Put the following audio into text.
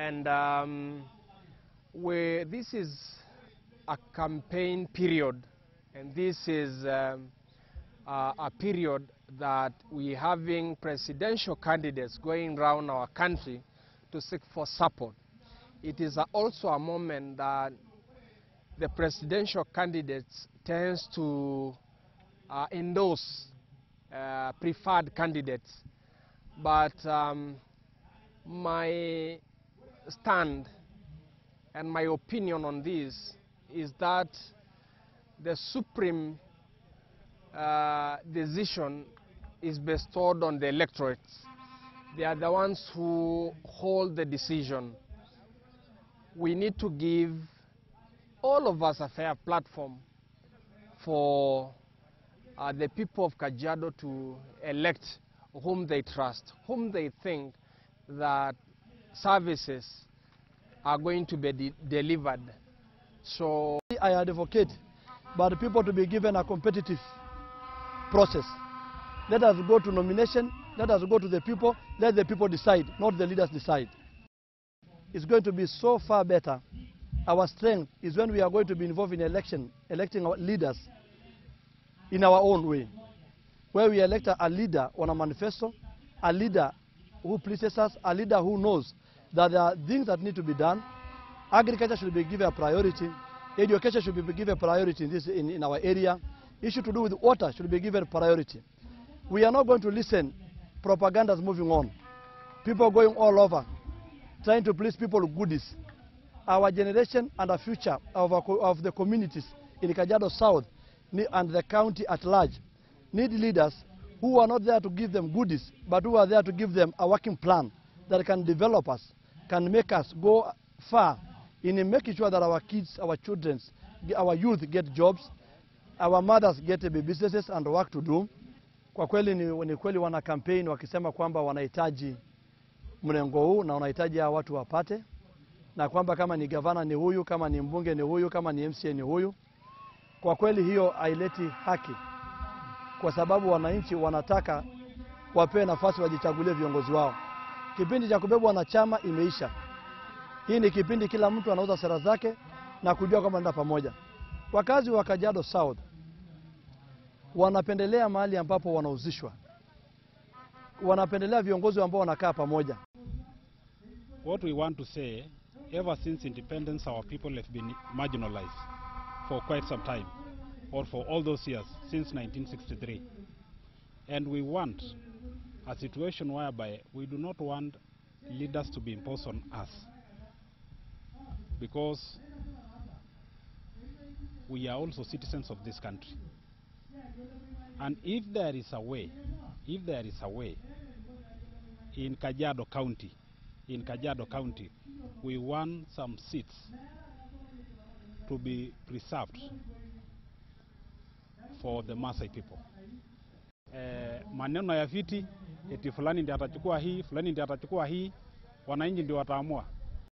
And um, we, this is a campaign period, and this is um, uh, a period that we having presidential candidates going around our country to seek for support. It is also a moment that the presidential candidates tends to uh, endorse uh, preferred candidates. But um, my stand and my opinion on this is that the supreme uh, decision is bestowed on the electorates. They are the ones who hold the decision. We need to give all of us a fair platform for uh, the people of Kajiado to elect whom they trust, whom they think that services are going to be de delivered. So I advocate, but people to be given a competitive process. Let us go to nomination, let us go to the people, let the people decide, not the leaders decide. It's going to be so far better. Our strength is when we are going to be involved in election, electing our leaders in our own way, where we elect a leader on a manifesto, a leader who pleases us, a leader who knows that there are things that need to be done. Agriculture should be given a priority. Education should be given a priority in, this, in, in our area. Issue to do with water should be given priority. We are not going to listen propagandas moving on. People going all over, trying to please people with goodies. Our generation and the future of, our, of the communities in Kajiado South and the county at large need leaders who are not there to give them goodies, but who are there to give them a working plan that can develop us, can make us go far in making sure that our kids, our children, our youth get jobs, our mothers get businesses and work to do. Kwa kweli ni, ni kweli wana campaign wakisema kwamba wanahitaji mrengo huu na wanahitaji hawa watu wapate, na kwamba kama ni gavana ni huyu, kama ni mbunge ni huyu, kama ni MCA ni huyu. Kwa kweli hiyo haileti haki, kwa sababu wananchi wanataka wapewe nafasi wajichagulie viongozi wao. Kipindi cha kubebwa na chama imeisha. Hii ni kipindi kila mtu anauza sera zake na kujua kwamba nenda pamoja. Wakazi wa Kajiado South wanapendelea mahali ambapo wanauzishwa, wanapendelea viongozi ambao wanakaa pamoja. What we want to say, ever since independence our people have been marginalized for quite some time, or for all those years since 1963. And we want a situation whereby we do not want leaders to be imposed on us because we are also citizens of this country. And if there is a way, if there is a way in Kajiado County, in Kajiado County, we want some seats to be preserved for the Maasai people. Eh, maneno ya viti eti fulani ndiye atachukua hii, fulani ndiye atachukua hii, wananchi ndio wataamua.